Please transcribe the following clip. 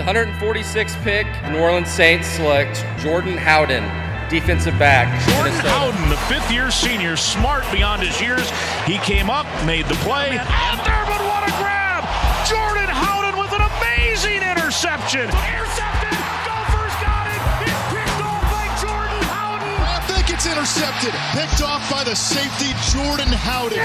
the 146th pick, New Orleans Saints select Jordan Howden, defensive back. Jordan Minnesota. Howden, the fifth year senior, smart beyond his years. He came up, made the play. And there, but what a grab! Jordan Howden with an amazing interception. Intercepted! Gophers got it! It's picked off by Jordan Howden! I think it's intercepted. Picked off by the safety, Jordan Howden.